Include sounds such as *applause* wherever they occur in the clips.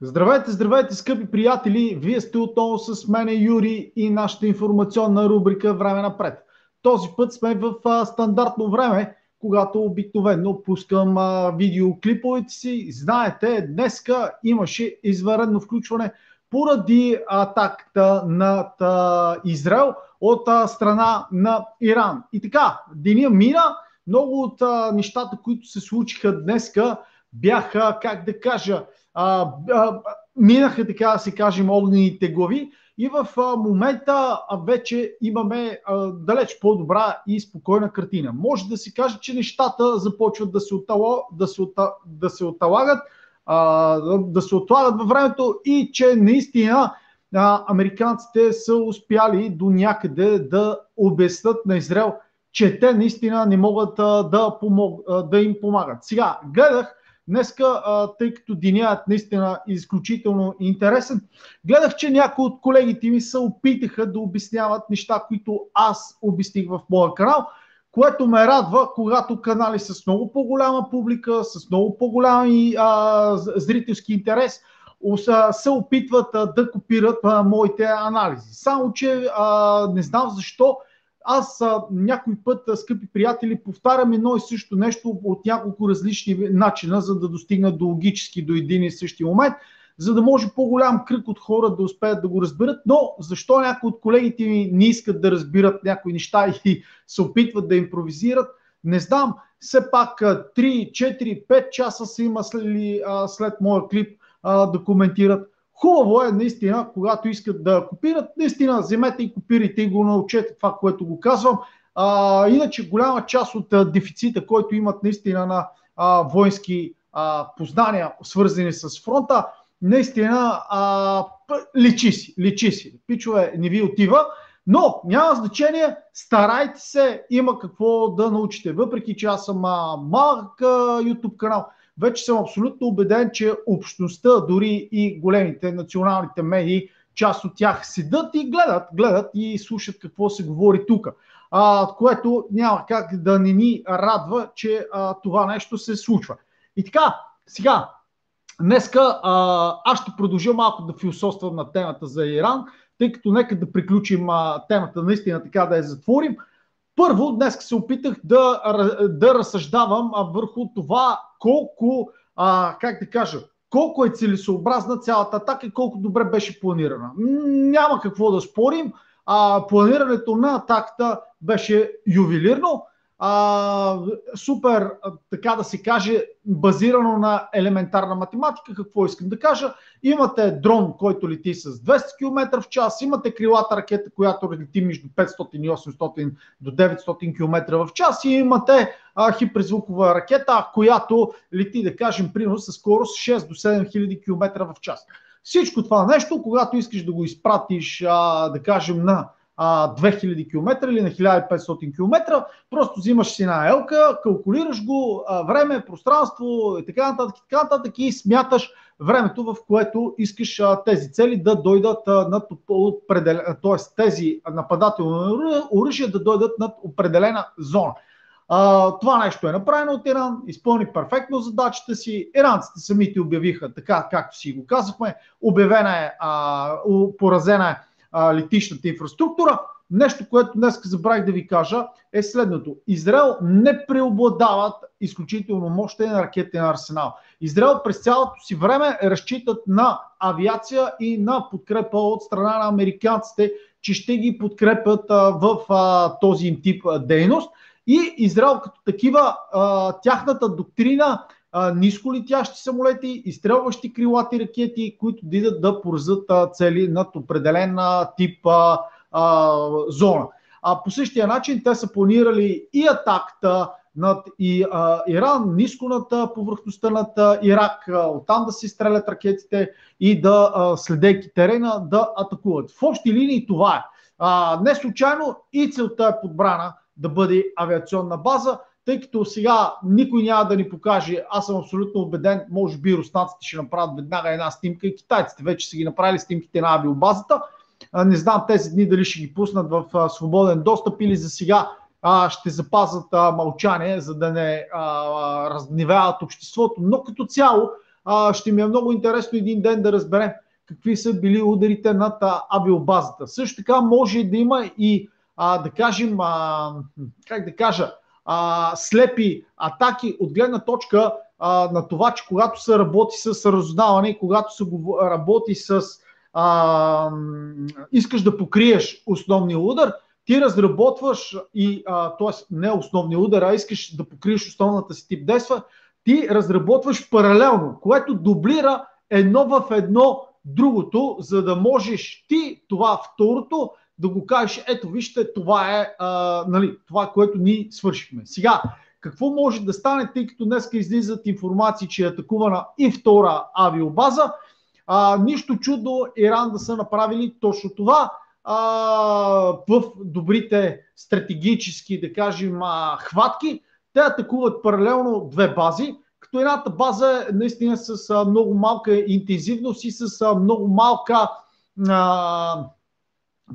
Здравейте, здравейте, скъпи приятели! Вие сте отново с мене Юри и нашата информационна рубрика Време напред. Този път сме в а, стандартно време, когато обикновено пускам а, видеоклиповете си. Знаете, днеска имаше извънредно включване поради атаката над Израел от а, страна на Иран. И така, деня мина, много от а, нещата, които се случиха днеска, бяха, как да кажа, а, а, минаха, така да се кажем, огнените глави и в а, момента а, вече имаме а, далеч по-добра и спокойна картина. Може да се каже, че нещата започват да се, отала, да се, ота, да се оталагат, а, да се отлагат във времето и че наистина а, американците са успяли до някъде да обяснат на Израел, че те наистина не могат а, да, помог, а, да им помагат. Сега, гледах Днеска, тъй като денят наистина е изключително интересен, гледах, че някои от колегите ми се опитаха да обясняват неща, които аз обясних в моя канал, което ме радва, когато канали с много по-голяма публика, с много по-голям зрителски интерес се опитват да копират моите анализи. Само, че не знам защо аз а, някой път, а, скъпи приятели, повтарям едно и също нещо от няколко различни начина, за да достигна до логически до един и същи момент, за да може по-голям кръг от хора да успеят да го разберат. Но защо някои от колегите ми не искат да разбират някои неща *laughs* и се опитват да импровизират, не знам. Все пак 3, 4, 5 часа са има след, моя клип да коментират. Хубаво е наистина, когато искат да копират, наистина вземете и копирайте и го научете това, което го казвам. А, иначе голяма част от а, дефицита, който имат наистина на а, воински а, познания, свързани с фронта, наистина а, личи си, личи си. Пичове, не ви отива. Но няма значение, старайте се, има какво да научите. Въпреки че аз съм а, малък а, YouTube канал, вече съм абсолютно убеден, че общността, дори и големите националните медии, част от тях седат и гледат, гледат и слушат какво се говори тук. Което няма как да не ни радва, че а, това нещо се случва. И така, сега, днеска а, аз ще продължа малко да философствам на темата за Иран, тъй като нека да приключим а, темата наистина така да я затворим. Първо, днес се опитах да, да разсъждавам върху това колко, а, как да кажа, колко е целесообразна цялата атака и колко добре беше планирана. Няма какво да спорим. А, планирането на атаката беше ювелирно а, супер, така да се каже, базирано на елементарна математика. Какво искам да кажа? Имате дрон, който лети с 200 км в час, имате крилата ракета, която лети между 500 и 800 до 900 км в час и имате а, хиперзвукова ракета, която лети, да кажем, примерно с скорост 6 до 7000 км в час. Всичко това нещо, когато искаш да го изпратиш, а, да кажем, на а, 2000 км или на 1500 км, просто взимаш си една елка, калкулираш го, време, пространство и така нататък, и така нататък и смяташ времето, в което искаш тези цели да дойдат над определен, т.е. тези нападателни оръжия да дойдат над определена зона. Това нещо е направено от Иран, изпълни перфектно задачата си. Иранците самите обявиха така, както си го казахме. Обявена е, поразена е а, летищната инфраструктура. Нещо, което днес забравих да ви кажа е следното. Израел не преобладават изключително мощен ракетен арсенал. Израел през цялото си време разчитат на авиация и на подкрепа от страна на американците, че ще ги подкрепят а, в а, този им тип а, дейност. И Израел като такива, а, тяхната доктрина летящи самолети, изстрелващи крилати ракети, които да идат да поразят цели над определен тип а, а, зона. А по същия начин те са планирали и атаката над и, а, Иран, ниско над повърхността над Ирак, а, оттам да си стрелят ракетите и да, а, следейки терена, да атакуват. В общи линии това е. А, не случайно и целта е подбрана да бъде авиационна база тъй като сега никой няма да ни покаже, аз съм абсолютно убеден, може би руснаците ще направят веднага една снимка и китайците вече са ги направили снимките на авиобазата. Не знам тези дни дали ще ги пуснат в свободен достъп или за сега ще запазят мълчание, за да не разневяват обществото. Но като цяло ще ми е много интересно един ден да разберем какви са били ударите над авиобазата. Също така може да има и, да кажем, как да кажа, а, слепи атаки от гледна точка а, на това, че когато се работи с разузнаване и когато се работи с а, искаш да покриеш основния удар, ти разработваш и, т.е. не основния удар, а искаш да покриеш основната си тип действа, ти разработваш паралелно, което дублира едно в едно другото, за да можеш ти това второто да го кажеш, ето вижте, това е а, нали, това, което ни свършихме. Сега, какво може да стане, тъй като днес излизат информации, че е атакувана и втора авиобаза. А, нищо чудо Иран да са направили точно това а, в добрите стратегически, да кажем, а, хватки. Те атакуват паралелно две бази, като едната база е наистина с а, много малка интензивност и с а, много малка, а,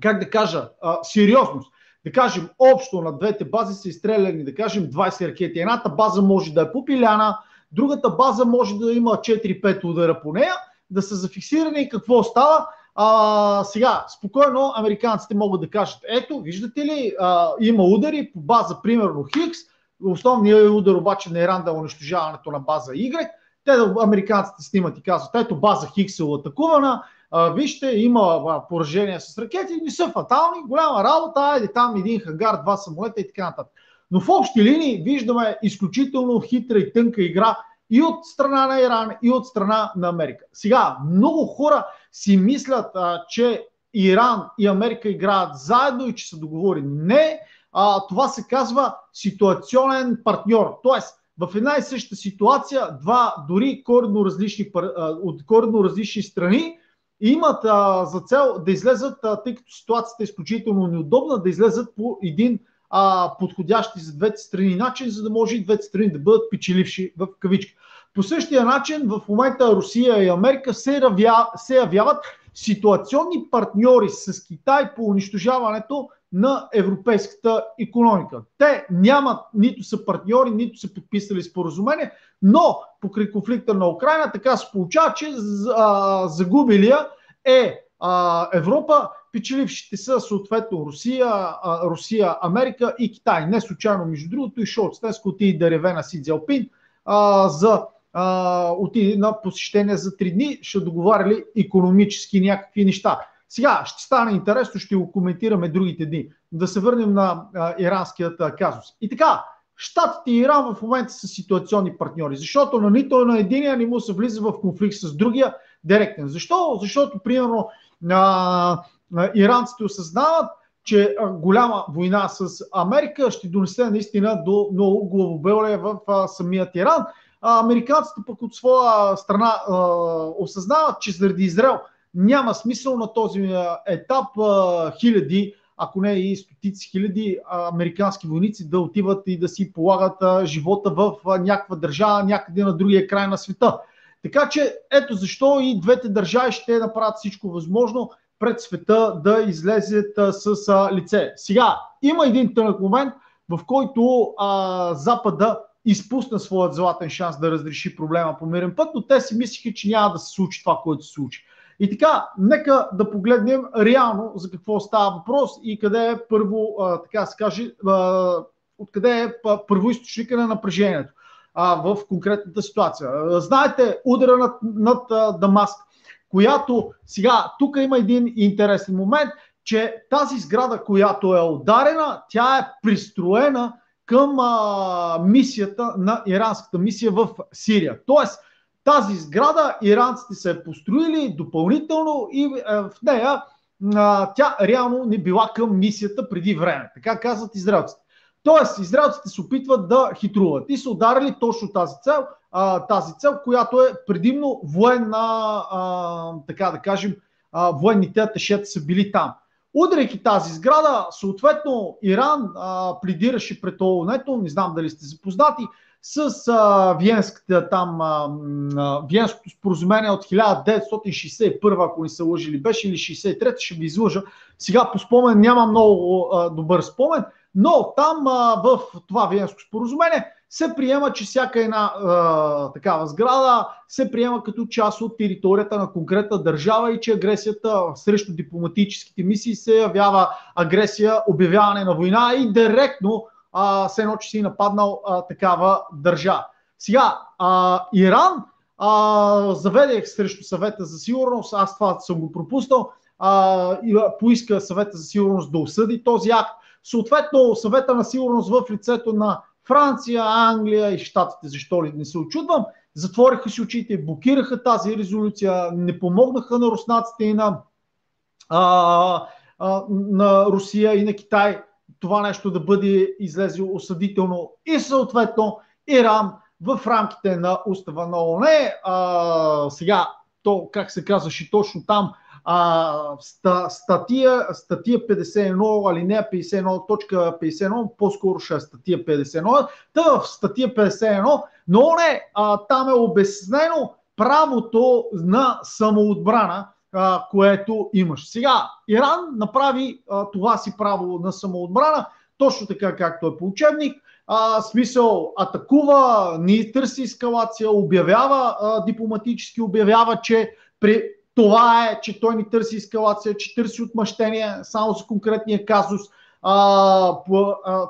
как да кажа, а, сериозност. Да кажем, общо на двете бази са изстреляни, да кажем, 20 ракети. Едната база може да е попиляна, другата база може да има 4-5 удара по нея, да са зафиксирани и какво става. А, сега, спокойно, американците могат да кажат, ето, виждате ли, а, има удари по база, примерно Хикс, основният удар обаче на Иран да е унищожаването на база Y. Те, американците снимат и казват, ето база Хикс е атакувана, вижте, има поражения с ракети, не са фатални, голяма работа, айде там един хангар, два самолета и така нататък. Но в общи линии виждаме изключително хитра и тънка игра и от страна на Иран, и от страна на Америка. Сега, много хора си мислят, а, че Иран и Америка играят заедно и че са договорени. Не, а, това се казва ситуационен партньор. Тоест, в една и съща ситуация, два дори коренно различни, от коренно различни страни имат а, за цел да излезат, а, тъй като ситуацията е изключително неудобна, да излезат по един а, подходящи за двете страни начин, за да може и двете страни да бъдат печеливши в кавички. По същия начин в момента Русия и Америка се, явя, се явяват ситуационни партньори с Китай по унищожаването на европейската економика. Те нямат, нито са партньори, нито са подписали споразумение, но покрай конфликта на Украина така се получава, че загубилия е а, Европа, печелившите са съответно Русия, а, Русия, Америка и Китай. Не случайно, между другото, и Шолц днес отиде да реве на Си Дзелпин а, за а, отиде на посещение за три дни, ще договаряли економически някакви неща. Сега ще стане интересно, ще го коментираме другите дни. Да се върнем на а, иранският а, казус. И така, Штатите и Иран в момента са ситуационни партньори, защото на нито на единия не му се влиза в конфликт с другия директен. Защо? Защото, примерно, а, а, иранците осъзнават, че голяма война с Америка ще донесе наистина до много главобелие в а, самият Иран. А, американците пък от своя страна а, осъзнават, че заради Израел няма смисъл на този етап хиляди, ако не и стотици хиляди американски войници да отиват и да си полагат живота в някаква държава, някъде на другия край на света. Така че ето защо и двете държави ще направят всичко възможно пред света да излезят с лице. Сега, има един тънък момент, в който а, Запада изпусна своят златен шанс да разреши проблема по мирен път, но те си мислиха, че няма да се случи това, което се случи. И така, нека да погледнем реално за какво става въпрос и къде е първо, така се каже, откъде е първоисточника на напрежението в конкретната ситуация. Знаете, удара над, над Дамаск, която сега, тук има един интересен момент, че тази сграда, която е ударена, тя е пристроена към а, мисията на иранската мисия в Сирия. Тоест, тази сграда иранците са построили допълнително и е, в нея тя реално не била към мисията преди време. Така казват израелците. Тоест, израелците се опитват да хитруват и са ударили точно тази цел, тази цел, която е предимно военна, така да кажем, военните аташета са били там. Удряйки тази сграда, съответно Иран пледираше пред ООН, не знам дали сте запознати, с а, Виенската там, а, Виенското споразумение от 1961, ако не се лъжи, беше или 63, ще ви излъжа. Сега по спомен няма много а, добър спомен, но там а, в това Виенско споразумение се приема, че всяка една а, такава сграда се приема като част от територията на конкретна държава и че агресията срещу дипломатическите мисии се явява агресия, обявяване на война и директно а, се едно, че си нападнал а, такава държава. Сега, а, Иран а, заведех срещу съвета за сигурност, аз това съм го пропуснал, а, и поиска съвета за сигурност да осъди този акт. Съответно, съвета на сигурност в лицето на Франция, Англия и Штатите, защо ли не се очудвам, затвориха си очите, блокираха тази резолюция, не помогнаха на руснаците и на, а, а, на Русия и на Китай това нещо да бъде излезе осъдително и съответно Иран в рамките на устава на ООН. А, сега, то как се казваше точно там, а, статия, статия 51, алинея 51, точка 51, по-скоро ще е статия 51. Та в статия 51, но не, а, там е обяснено правото на самоотбрана, а, което имаш. Сега, Иран направи а, това си право на самоотбрана, точно така както е по учебник. А, смисъл, атакува, ни търси ескалация, обявява а, дипломатически, обявява, че при това е, че той ни търси ескалация, че търси отмъщение само за конкретния казус. А,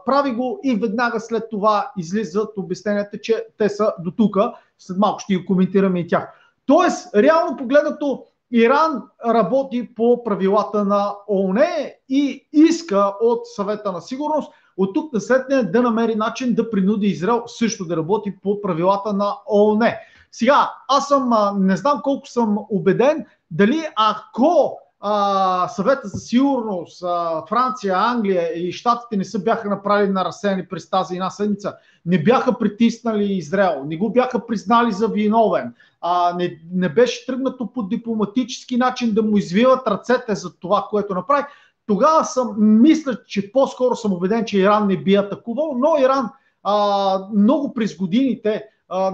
прави го и веднага след това излизат обясненията, че те са до тук. След малко ще ги коментираме и тях. Тоест, реално погледнато, Иран работи по правилата на ООН и иска от съвета на сигурност от тук на след да намери начин да принуди Израел също да работи по правилата на ООН. Сега, аз съм, не знам колко съм убеден, дали ако а, съвета за сигурност, а, Франция, Англия и Штатите не са бяха направили на разсени през тази една седмица, не бяха притиснали Израел, не го бяха признали за виновен, а, не, не беше тръгнато по дипломатически начин да му извиват ръцете за това, което направи, тогава съм, мисля, че по-скоро съм убеден, че Иран не би атакувал, но Иран а, много през годините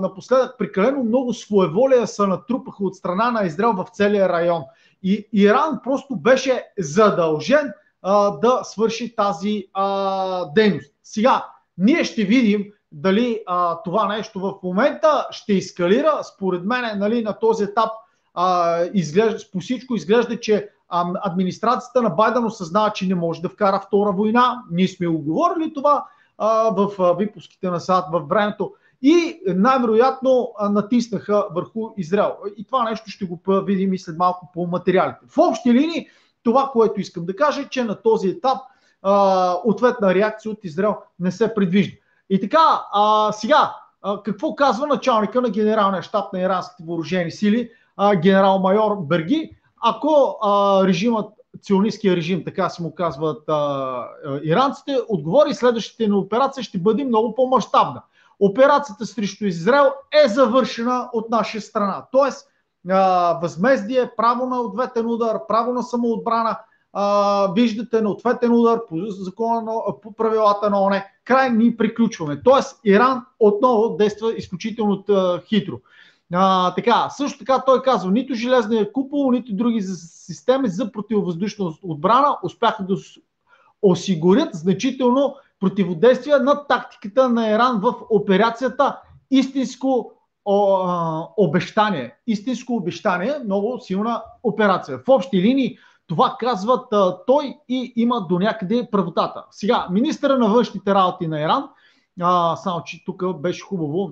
напоследък прекалено много своеволия са натрупаха от страна на Израел в целия район. И Иран просто беше задължен а, да свърши тази а, дейност. Сега, ние ще видим дали а, това нещо в момента ще ескалира. Според мен нали, на този етап а, изглежда, по всичко изглежда, че а, администрацията на Байден осъзнава, че не може да вкара втора война. Ние сме оговорили това а, в а, випуските на САД в времето и най-вероятно натиснаха върху Израел. И това нещо ще го видим и след малко по материалите. В общи линии, това, което искам да кажа, е, че на този етап а, ответна реакция от Израел не се предвижда. И така, а, сега, а, какво казва началника на генералния щаб на иранските въоръжени сили, а, генерал-майор Берги, ако а, режимът, ционистския режим, така си му казват а, иранците, отговори следващите на операция ще бъде много по-масштабна операцията срещу Израел е завършена от наша страна. Тоест, възмездие, право на ответен удар, право на самоотбрана, виждате на ответен удар по, закона, по правилата на ОНЕ. Край ни приключваме. Тоест, Иран отново действа изключително хитро. А, така, също така той казва, нито железния купол, нито други системи за противовъздушна отбрана успяха да осигурят значително противодействие на тактиката на Иран в операцията истинско обещание. Истинско обещание, много силна операция. В общи линии това казват той и има до някъде правотата. Сега, министъра на външните работи на Иран, а, само че тук беше хубаво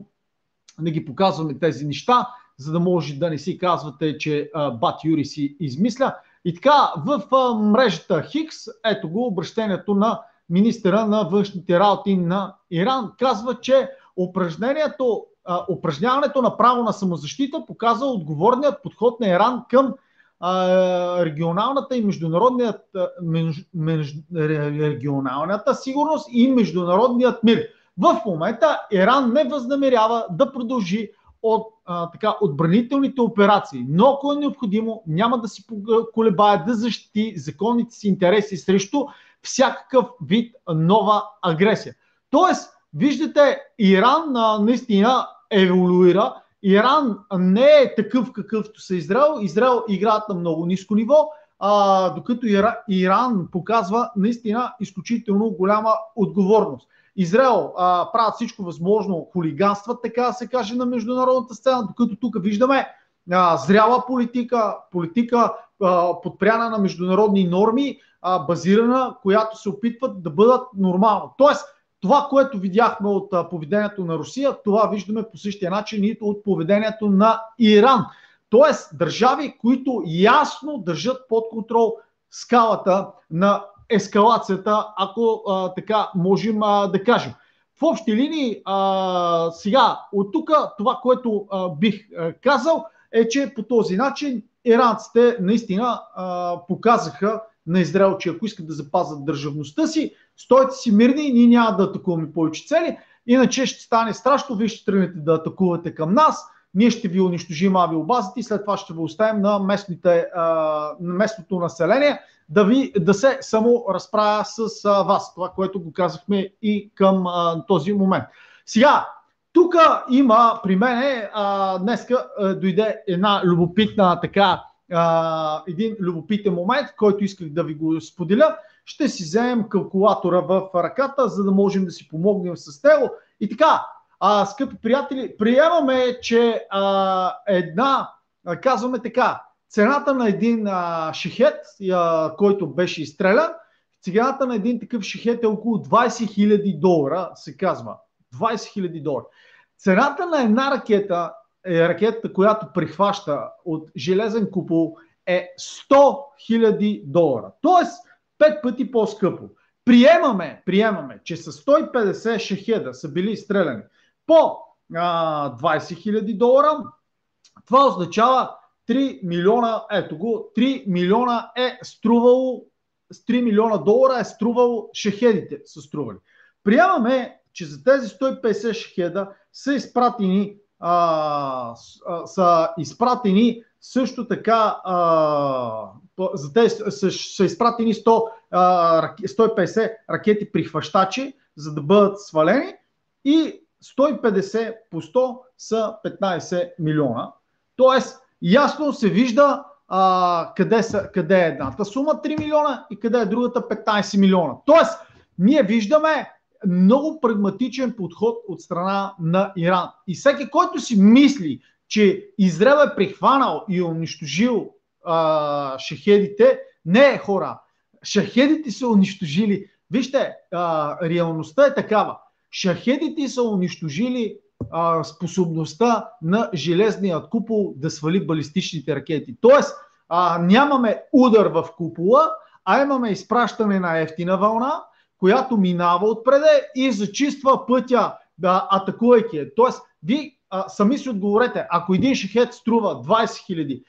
да ги показваме тези неща, за да може да не си казвате, че а, Бат Юри си измисля. И така, в а, мрежата Хикс, ето го обращението на министъра на външните работи на Иран, казва, че упражнението, упражняването на право на самозащита показва отговорният подход на Иран към регионалната и международният, меж, регионалната сигурност и международният мир. В момента Иран не възнамерява да продължи от а, така, отбранителните операции, но ако е необходимо, няма да си колебае да защити законните си интереси срещу всякакъв вид нова агресия. Тоест, виждате, Иран наистина еволюира. Иран не е такъв какъвто са Израел. Израел играят на много ниско ниво, а, докато Ира, Иран показва наистина изключително голяма отговорност. Израел а, правят всичко възможно, хулиганстват, така да се каже, на международната сцена, докато тук виждаме а, зряла политика, политика а, подпряна на международни норми, базирана, която се опитват да бъдат нормално. Тоест, това, което видяхме от поведението на Русия, това виждаме по същия начин и от поведението на Иран. Тоест, държави, които ясно държат под контрол скалата на ескалацията, ако а, така можем а, да кажем. В общи линии, а, сега от тук това, което а, бих а, казал, е, че по този начин иранците наистина а, показаха на Израел, че ако искат да запазят държавността си, стойте си мирни ние няма да атакуваме повече цели, иначе ще стане страшно, вие ще тръгнете да атакувате към нас, ние ще ви унищожим авиобазите и след това ще ви оставим на, местните, на местното население да, ви, да се само разправя с вас. Това, което го казахме и към този момент. Сега, тук има при мен, днеска дойде една любопитна така, един любопитен момент, който исках да ви го споделя. Ще си вземем калкулатора в ръката, за да можем да си помогнем с него. И така, а, скъпи приятели, приемаме, че а, една, а, казваме така, цената на един а, шихет, а, който беше изстрелян, цената на един такъв шихет е около 20 000 долара, се казва. 20 000 долара. Цената на една ракета, е ракетата, която прихваща от железен купол, е 100 000 долара. Тоест, 5 пъти по-скъпо. Приемаме, приемаме, че с 150 шахеда са били изстреляни по а, 20 000 долара. Това означава 3 милиона, ето го, 3 милиона е струвало, с 3 милиона долара е струвало шахедите са стрували. Приемаме, че за тези 150 шахеда са изпратени, а, са изпратени също така а, за тези са, са изпратени 100, а, 150 ракети прихващачи, за да бъдат свалени и 150 по 100 са 15 милиона. Тоест, ясно се вижда а, къде, са, къде е едната сума 3 милиона и къде е другата 15 милиона. Тоест, ние виждаме много прагматичен подход от страна на Иран. И всеки, който си мисли, че Израел е прихванал и унищожил а, шахедите, не е хора. Шахедите са унищожили. Вижте, а, реалността е такава. Шахедите са унищожили а, способността на железния купол да свали балистичните ракети. Тоест, а, нямаме удар в купола, а имаме изпращане на ефтина вълна, която минава отпреде и зачиства пътя, да, атакувайки Тоест, ви а, сами си отговорете, ако един шахет струва 20 хиляди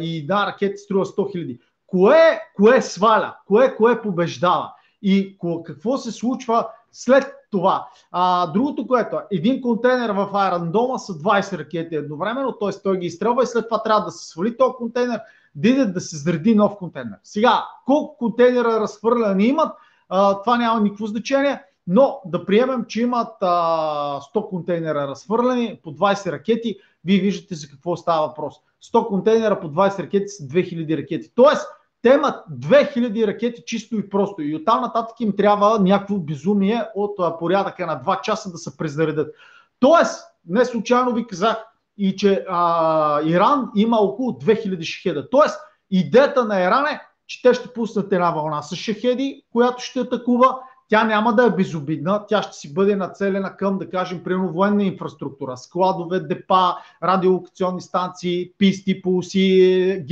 и една ракета струва 100 хиляди, кое, кое сваля, кое, кое побеждава и какво се случва след това. А, другото, което е, един контейнер в Айрандома са 20 ракети едновременно, т.е. той ги изстрелва и след това трябва да се свали този контейнер, да да се зареди нов контейнер. Сега, колко контейнера разхвърляни имат, а, това няма никакво значение, но да приемем, че имат а, 100 контейнера разхвърляни по 20 ракети, вие виждате за какво става въпрос. 100 контейнера по 20 ракети са 2000 ракети. Тоест, те имат 2000 ракети чисто и просто. И оттам нататък им трябва някакво безумие от порядъка на 2 часа да се презаредят. Тоест, не случайно ви казах и че а, Иран има около 2000 шахеда. Тоест, идеята на Иран е, че те ще пуснат една вълна с шахеди, която ще атакува. Тя няма да е безобидна, тя ще си бъде нацелена към, да кажем, примерно военна инфраструктура, складове, депа, радиолокационни станции, писти, пулси,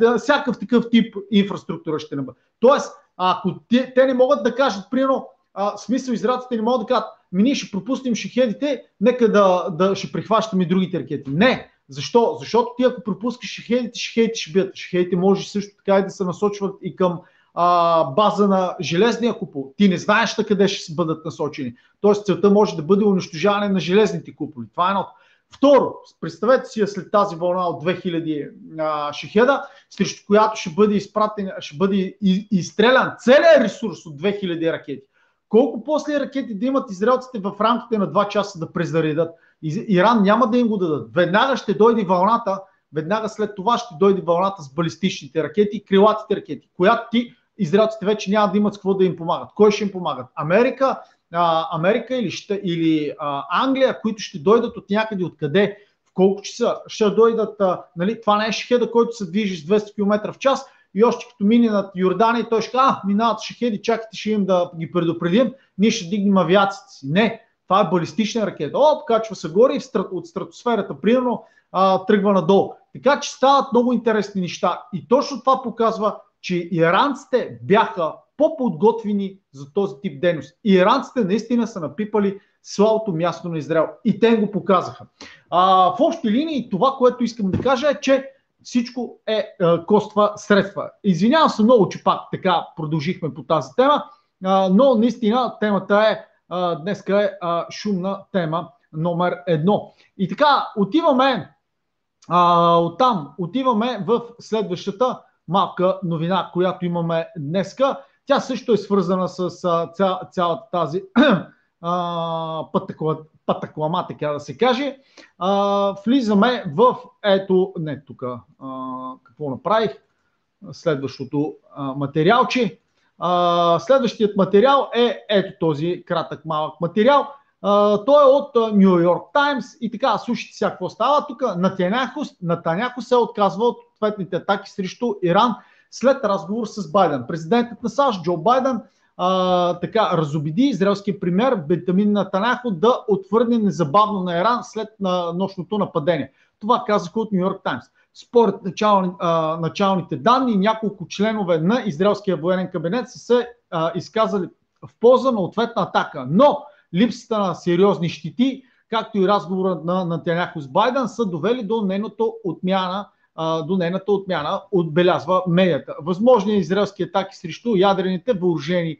да, всякакъв такъв тип инфраструктура ще бъде. Тоест, ако те, те не могат да кажат, примерно, а, смисъл израелците не могат да кажат, ми ние ще пропуснем шахедите, нека да, да ще прихващаме другите ракети. Не. Защо? Защото ти ако пропускаш шахедите, шахедите ще бият. Шахедите може също така и да се насочват и към а, база на железния купол. Ти не знаеш къде ще бъдат насочени. Тоест целта може да бъде унищожаване на железните куполи. Това е едното. Второ, представете си след тази вълна от 2000 а, шахеда, срещу която ще бъде изпратен, ще бъде изстрелян целият ресурс от 2000 ракети. Колко после ракети да имат израелците в рамките на 2 часа да презаредат? Иран няма да им го дадат. Веднага ще дойде вълната, веднага след това ще дойде вълната с балистичните ракети крилатите ракети, която ти израелците вече няма да имат какво да им помагат. Кой ще им помагат? Америка, а, Америка или, ще, или а, Англия, които ще дойдат от някъде откъде, в колко часа ще дойдат, а, нали, това не е шахеда, който се движи с 200 км в час и още като мине над Йордания, той ще каже, а, минават шахеди, чакайте, ще им да ги предупредим, ние ще дигнем авиацията си. Не, това е балистична ракета. О, покачва се горе и от стратосферата, примерно, а, тръгва надолу. Така че стават много интересни неща. И точно това показва, че иранците бяха по-подготвени за този тип дейност. И иранците наистина са напипали слабото място на Израел. И те го показаха. А, в общи линии това, което искам да кажа е, че всичко е, е коства средства. Извинявам се много, че пак така продължихме по тази тема, а, но наистина темата е днеска е шумна тема номер едно. И така, отиваме а, оттам, отиваме в следващата малка новина, която имаме днеска. Тя също е свързана с ця, цялата тази *clears throat* пътаклама, така да се каже. А, влизаме в ето, не тук, какво направих, следващото а, материалче. А, следващият материал е ето този кратък малък материал. А, той е от Нью Йорк Таймс и така, слушайте сега какво става. Тук Натаняхо, Натаняхо се отказва от ответните атаки срещу Иран след разговор с Байден. Президентът на САЩ Джо Байден а, така разобеди израелския премьер Бентамин Натаняхо да отвърне незабавно на Иран след на нощното нападение. Това казаха от Нью Йорк Таймс. Според начални, а, началните данни, няколко членове на израелския военен кабинет са се а, изказали в полза на ответна атака. Но липсата на сериозни щити, както и разговора на Натяняхо с Байден, са довели до нейното отмяна до нейната отмяна, отбелязва медията. Възможни израелски атаки срещу ядрените въоръжени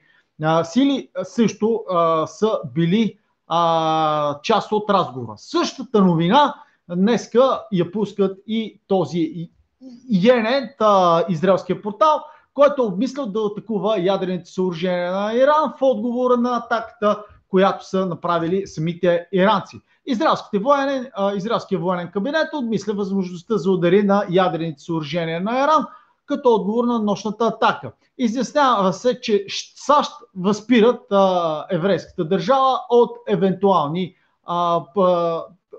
сили също а, са били а, част от разговора. Същата новина днеска я пускат и този Йенет, израелския портал, който е да атакува ядрените съоръжения на Иран в отговора на атаката, която са направили самите иранци. Военен, израелския военен кабинет обмисля възможността за удари на ядрените съоръжения на Иран като отговор на нощната атака. Изяснява се, че САЩ възпират еврейската държава от евентуални а,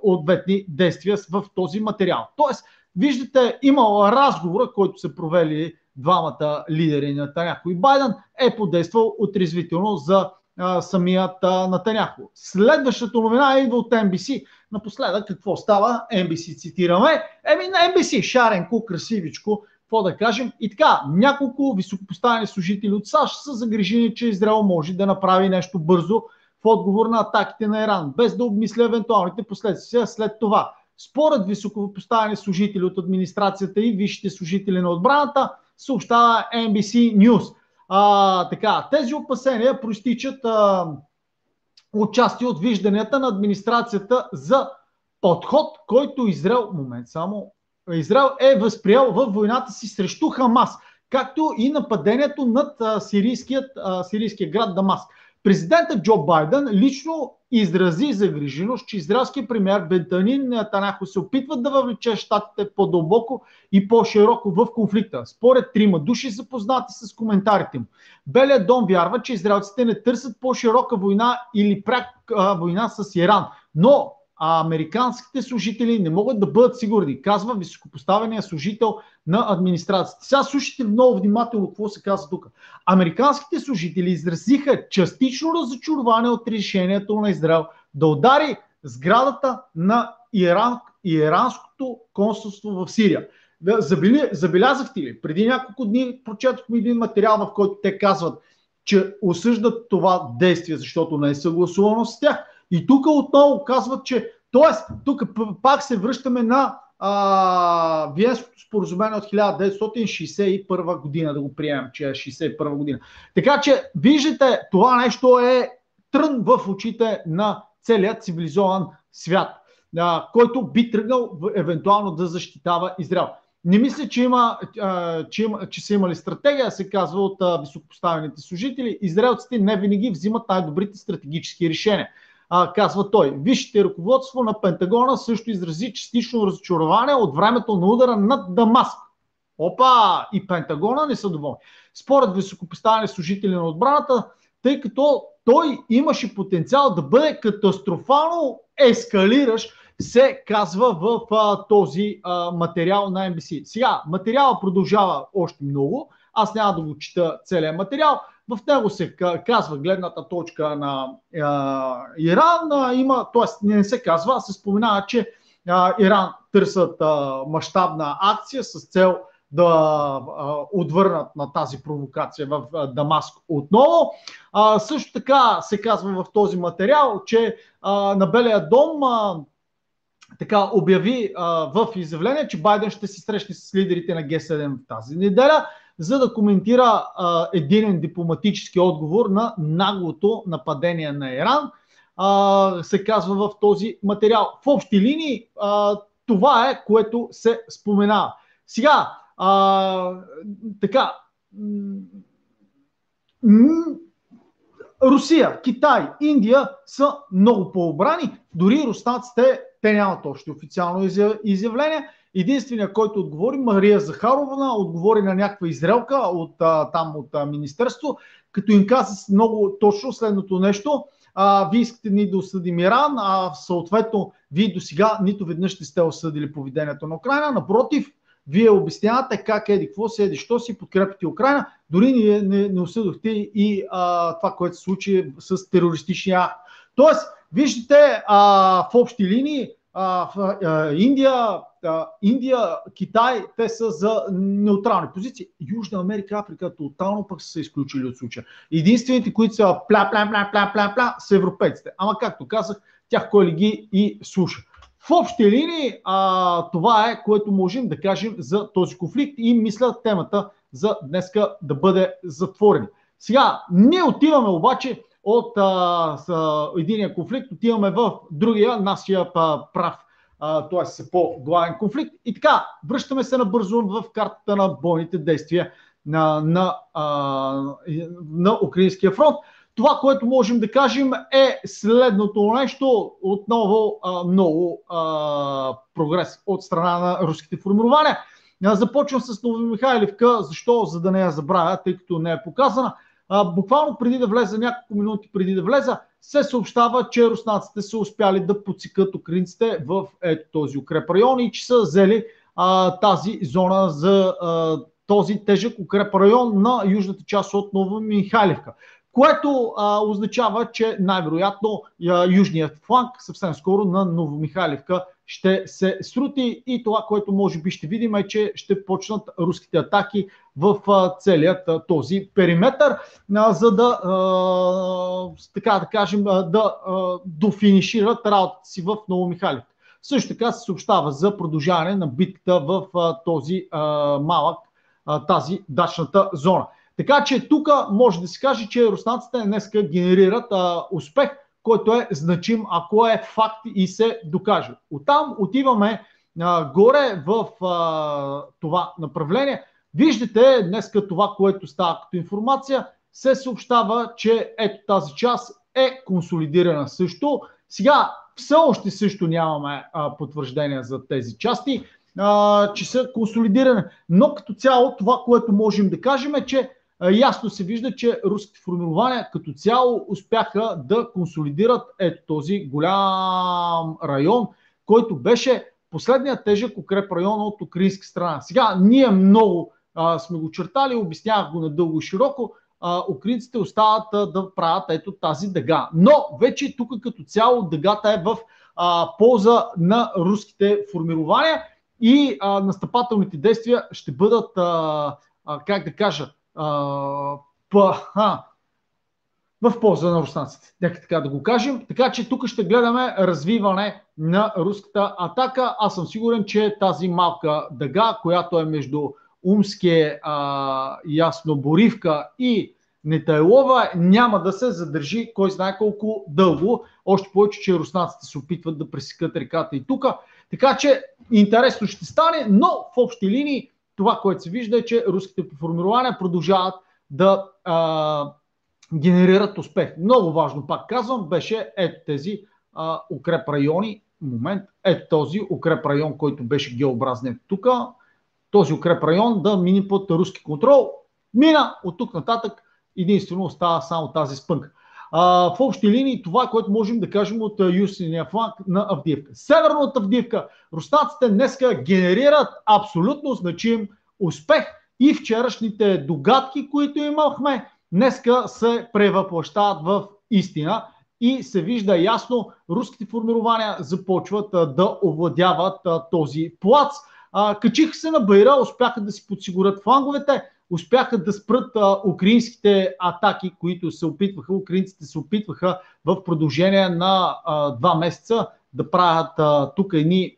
ответни действия в този материал. Тоест, виждате, имал разговора, който се провели двамата лидери на Таняко и Байден, е подействал отрезвително за а, самият а, Натаняхо. Следващата новина идва от NBC. Напоследък какво става? NBC цитираме. Еми на NBC, шаренко, красивичко, какво да кажем. И така, няколко високопоставени служители от САЩ са загрижени, че Израел може да направи нещо бързо в отговор на атаките на Иран, без да обмисля евентуалните последствия след това. Според високопоставени служители от администрацията и висшите служители на отбраната, съобщава NBC News. А, така, тези опасения проистичат а, отчасти от вижданията на администрацията за подход, който Израел, момент само, Израел е възприел в войната си срещу Хамас, както и нападението над а, сирийският, а, сирийския град Дамаск. Президентът Джо Байден лично изрази загриженост, че израелският премьер Бентанин Танахо се опитват да въвлече щатите по-дълбоко и по-широко в конфликта. Според трима души запознати с коментарите му. Белият дом вярва, че израелците не търсят по-широка война или пряк война с Иран, но а американските служители не могат да бъдат сигурни, казва високопоставения служител на администрацията. Сега слушайте много внимателно какво се казва тук. Американските служители изразиха частично разочарование от решението на Израел да удари сградата на Иран, иранското консулство в Сирия. Забелязахте ли? Преди няколко дни прочетохме един материал, в който те казват, че осъждат това действие, защото не е съгласувано с тях и тук отново казват, че Тоест, тук пак се връщаме на а, Виенското споразумение от 1961 година, да го приемем, че е 61 година. Така че, виждате, това нещо е трън в очите на целият цивилизован свят, а, който би тръгнал евентуално да защитава Израел. Не мисля, че, има, че, има, че са имали стратегия, се казва от високопоставените служители. Израелците не винаги взимат най-добрите стратегически решения а, казва той. Висшите ръководство на Пентагона също изрази частично разочарование от времето на удара над Дамаск. Опа! И Пентагона не са доволни. Според високопоставени служители на отбраната, тъй като той имаше потенциал да бъде катастрофално ескалиращ, се казва в а, този а, материал на NBC. Сега, материала продължава още много. Аз няма да го чета целият материал. В него се казва гледната точка на а, Иран. А, има, т.е. не се казва, а се споменава, че а, Иран търсят мащабна акция с цел да а, отвърнат на тази провокация в а, Дамаск отново. А, също така се казва в този материал, че а, на Белия дом а, така обяви а, в изявление, че Байден ще се срещне с лидерите на Г7 в тази неделя, за да коментира а, единен дипломатически отговор на наглото нападение на Иран. А, се казва в този материал. В общи линии а, това е, което се споменава. Сега, а, така, Русия, Китай, Индия са много по-обрани. Дори руснаците, те нямат още официално изявление. Единственият, който отговори, Мария Захаровна, отговори на някаква изрелка от, там от Министерство, като им каза много точно следното нещо. А, вие искате ни да осъдим Иран, а съответно вие до сега нито веднъж не сте осъдили поведението на Украина. Напротив, вие обяснявате как еди, какво си, еди, що си подкрепите Украина. Дори не, не, не осъдохте и а, това, което се случи с терористичния акт. Тоест, виждате а, в общи линии а, в а, Индия, а, Индия, Китай, те са за неутрални позиции. Южна Америка, Африка тотално пък са се изключили от случая. Единствените, които са пля, пля, пля, пля, пля, пля, са европейците. Ама както казах, тях кой ли ги и слуша. В общи линии а, това е, което можем да кажем за този конфликт и мисля темата за днеска да бъде затворена. Сега, ние отиваме обаче от а, с, единия конфликт, отиваме в другия, нашия прав, т.е. по-главен конфликт. И така, връщаме се набързо в картата на бойните действия на, на, а, на Украинския фронт. Това, което можем да кажем е следното нещо. Отново а, много а, прогрес от страна на руските формирования. Започвам с Новомихайлівка. Защо? За да не я забравя, тъй като не е показана. А, буквално преди да влезе, няколко минути преди да влезе, се съобщава, че руснаците са успяли да подсекат украинците в ето този укреп район и че са взели а, тази зона за а, този тежък укреп район на южната част от Нова Михайлівка което а, означава, че най-вероятно южният фланг съвсем скоро на Новомихайлівка ще се срути и това, което може би ще видим е, че ще почнат руските атаки в целият този периметр, а, за да, така да кажем, да дофинишират работата си в Новомихайлівка. Също така се съобщава за продължаване на битката в този малък, тази дачната зона. Така че тук може да се каже, че руснаците днеска генерират успех, който е значим, ако е факт и се докаже. Оттам отиваме а, горе в а, това направление. Виждате днеска това, което става като информация, се съобщава, че ето тази част е консолидирана също. Сега все още също нямаме а, потвърждения за тези части, а, че са консолидирани. Но като цяло това, което можем да кажем е, че ясно се вижда, че руските формирования като цяло успяха да консолидират ето този голям район, който беше последният тежък укреп район от украинска страна. Сега ние много а, сме го чертали, обяснявах го надълго и широко, а, украинците остават а, да правят ето тази дъга. Но вече тук като цяло дъгата е в а, полза на руските формирования и а, настъпателните действия ще бъдат, а, а, как да кажа, а, в полза на руснаците. Нека така да го кажем. Така че тук ще гледаме развиване на руската атака. Аз съм сигурен, че тази малка дъга, която е между Умске, а, Ясноборивка и Нетайлова, няма да се задържи кой знае колко дълго. Още повече, че руснаците се опитват да пресекат реката и тук. Така че интересно ще стане, но в общи линии това, което се вижда е, че руските формирования продължават да а, генерират успех. Много важно, пак казвам, беше ето тези а, укреп райони. Момент, ето този укреп район, който беше геобразният тук. този укреп район да мини под руски контрол. Мина от тук нататък единствено остава само тази спънка. А, в общи линии това, което можем да кажем от южния фланг на Авдиевка. Северно от руснаците днеска генерират абсолютно значим успех и вчерашните догадки, които имахме, днеска се превъплащават в истина и се вижда ясно, руските формирования започват да овладяват този плац. Качиха се на Байра, успяха да си подсигурят фланговете, успяха да спрат а, украинските атаки, които се опитваха, украинците се опитваха в продължение на а, два месеца да правят а, тук едни,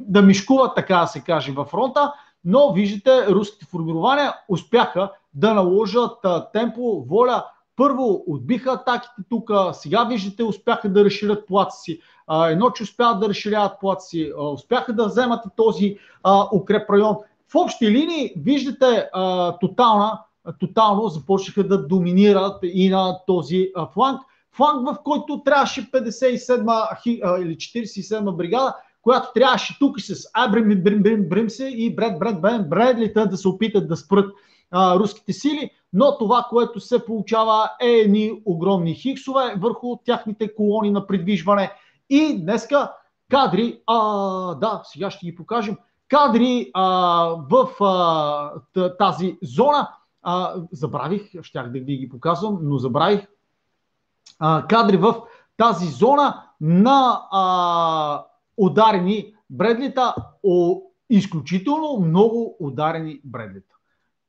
да мишкуват, така да се каже, във фронта, но виждате, руските формирования успяха да наложат а, темпо, воля. Първо отбиха атаките тук, сега виждате, успяха да разширят плаца си. Едно, че успяват да разширяват плаца си, успяха да вземат този а, укреп район. В общи линии, виждате, а, тотална, тотално започнаха да доминират и на този а, фланг. Фланг, в който трябваше 57 или 47 бригада, която трябваше тук с Абрим Брим, Брим, Бримсе и Бред Бред Бен Бредлита да се опитат да спрат а, руските сили, но това, което се получава е едни огромни хиксове върху тяхните колони на придвижване. И днеска кадри, а, да, сега ще ги покажем, кадри а, в а, тази зона. А, забравих, щях да ви ги показвам, но забравих. А, кадри в тази зона на а, ударени бредлита, о, изключително много ударени бредлита.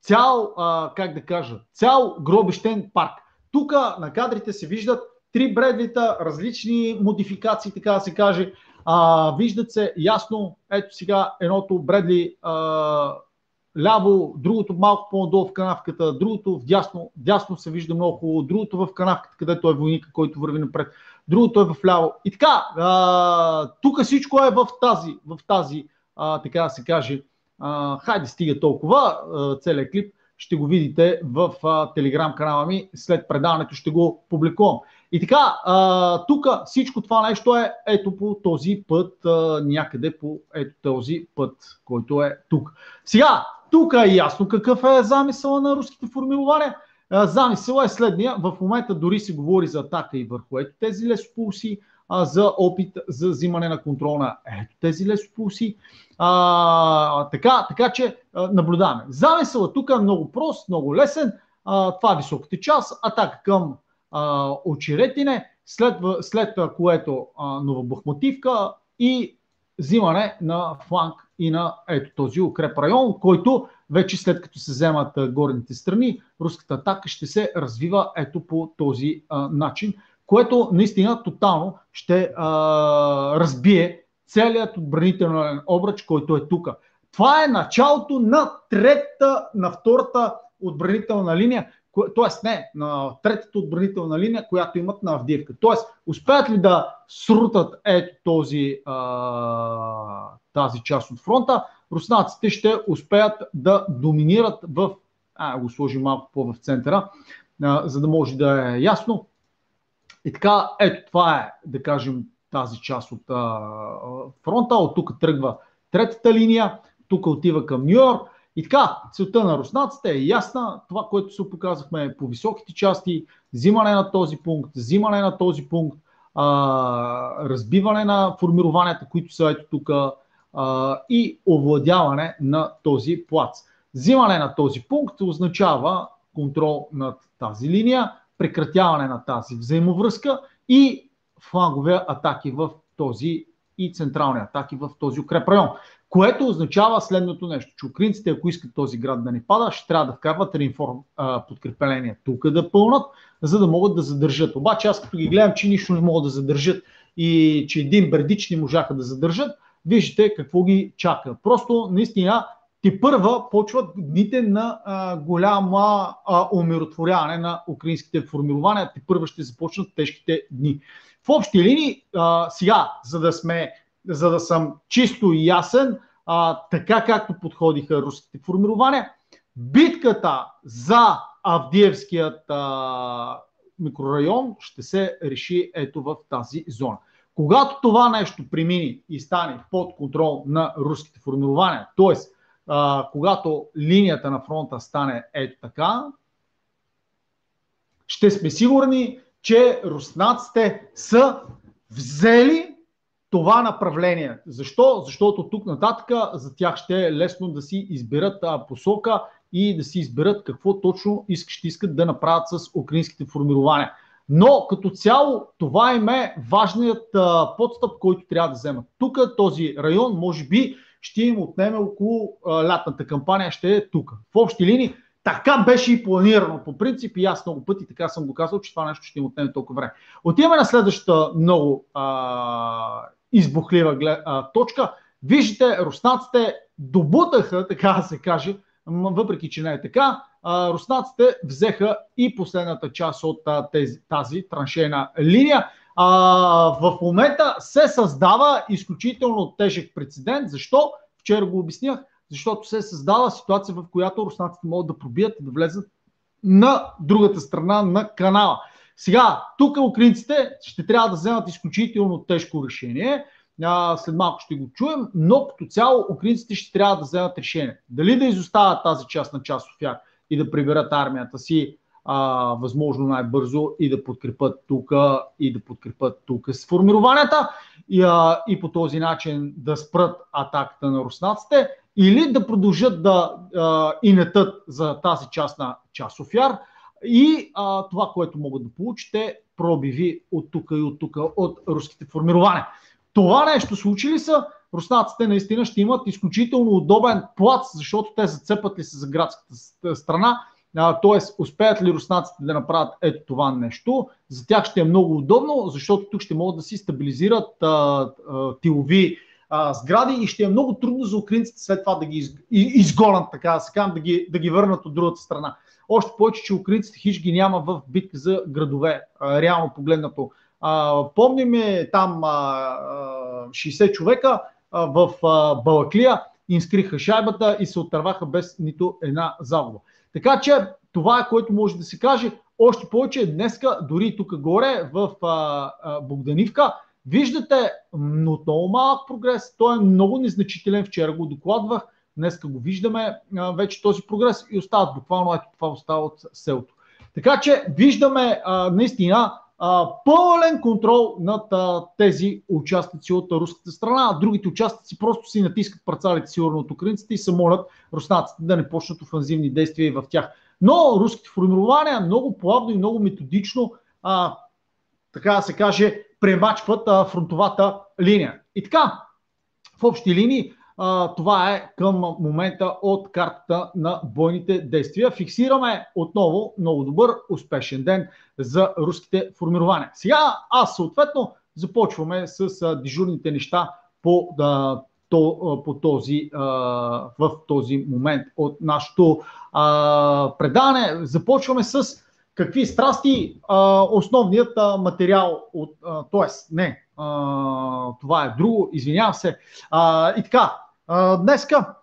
Цял, а, как да кажа, цял гробищен парк. Тук на кадрите се виждат три бредлита, различни модификации, така да се каже. А, виждат се ясно, ето сега едното Бредли а, ляво, другото малко по-надолу в канавката, другото в дясно, дясно се вижда много хубаво, другото в канавката, където е войника, който върви напред, другото е в ляво. И така, а, тук всичко е в тази, в тази а, така да се каже, а, хайде стига толкова, а, целият клип ще го видите в телеграм канала ми, след предаването ще го публикувам. И така, тук всичко това нещо е ето по този път, някъде по ето този път, който е тук. Сега, тук е ясно какъв е замисъла на руските формирования. Замисъл е следния. В момента дори се говори за атака и върху ето тези лесопулси, а, за опит за взимане на контрол на ето тези лесопулси. А, така, така че а, наблюдаваме. Замисъла тук е много прост, много лесен. А, това е високата част. Атака към Очеретине, след, след което а, Новобахмативка и взимане на фланг и на ето този укреп район, който вече след като се вземат горните страни, руската атака ще се развива ето по този а, начин, което наистина тотално ще а, разбие целият отбранителен обръч, който е тук. Това е началото на трета, на втората отбранителна линия, т.е. не, на третата отбранителна линия, която имат на Авдиевка. Т.е. успеят ли да срутат ето този, а, тази част от фронта, руснаците ще успеят да доминират в, а, го сложим малко по-в центъра, а, за да може да е ясно. И така, ето това е, да кажем, тази част от а, фронта. От тук тръгва третата линия, тук отива към Нью Йорк, и така, целта на руснаците е ясна. Това, което се показахме по високите части, взимане на този пункт, взимане на този пункт, а, разбиване на формированията, които са ето тук а, и овладяване на този плац. Взимане на този пункт означава контрол над тази линия, прекратяване на тази взаимовръзка и флангове атаки в този и централни атаки в този укреп район. Което означава следното нещо, че украинците, ако искат този град да не пада, ще трябва да вкарват реинформ подкрепление тук да пълнат, за да могат да задържат. Обаче аз като ги гледам, че нищо не могат да задържат и че един бредич не можаха да задържат, виждате какво ги чака. Просто наистина ти първа почват дните на а, голяма а, умиротворяване на украинските формирования. Ти първа ще започнат тежките дни. В общи линии, а, сега, за да сме за да съм чисто и ясен, а, така както подходиха руските формирования, битката за Авдиевският а, микрорайон ще се реши ето в тази зона. Когато това нещо премини и стане под контрол на руските формирования, т.е. когато линията на фронта стане ето така, ще сме сигурни, че руснаците са взели това направление. Защо? Защото тук нататък за тях ще е лесно да си изберат посока и да си изберат какво точно ще искат да направят с украинските формирования. Но като цяло това им е важният подстъп, който трябва да вземат. Тук този район може би ще им отнеме около лятната кампания, ще е тук. В общи линии така беше и планирано по принцип и аз много пъти така съм го казал, че това нещо ще им отнеме толкова време. Отиваме на следващата много а, избухлива точка. Виждате, руснаците добутаха, така да се каже, въпреки че не е така, руснаците взеха и последната част от тези, тази траншейна линия. А, в момента се създава изключително тежък прецедент. Защо? Вчера го обяснях защото се създала ситуация, в която руснаците могат да пробият и да влезат на другата страна на канала. Сега, тук украинците ще трябва да вземат изключително тежко решение. След малко ще го чуем, но като цяло украинците ще трябва да вземат решение. Дали да изоставят тази част на част София и да приберат армията си а, възможно най-бързо и да подкрепят тук и да подкрепят тук с формированията и, а, и по този начин да спрат атаката на руснаците или да продължат да а, инетат за тази част на часов яр и а, това, което могат да получите, пробиви от тук и от тук от руските формирования. Това нещо случи ли са, руснаците наистина ще имат изключително удобен плац, защото те зацепат ли се за градската страна, т.е. успеят ли руснаците да направят ето това нещо, за тях ще е много удобно, защото тук ще могат да си стабилизират а, а, тилови а, сгради и ще е много трудно за украинците след това да ги изгонят, така да се кажем, да ги, да ги върнат от другата страна. Още повече, че украинците хич ги няма в битка за градове, реално погледнато. Помниме там а, 60 човека в Балаклия, им скриха шайбата и се отърваха без нито една загуба. Така че това е което може да се каже. Още повече днеска, дори тук горе в Богданивка, Виждате много малък прогрес, той е много незначителен, вчера го докладвах, днеска го виждаме вече този прогрес и остават буквално ето това остава от селото. Така че виждаме а, наистина а, пълен контрол над а, тези участници от руската страна. Другите участници просто си натискат парцалите сигурно от украинците и се молят руснаците да не почнат офанзивни действия и в тях. Но руските формирования много плавно и много методично, а, така да се каже, премачват а, фронтовата линия. И така, в общи линии, а, това е към момента от картата на бойните действия. Фиксираме отново много добър, успешен ден за руските формирования. Сега аз съответно започваме с а, дежурните неща по, да, то, по този, а, в този момент от нашото а, предаване. Започваме с Какви страсти? А, основният а, материал, от, а, т.е. не, а, това е друго, извинявам се. А, и така, а, днеска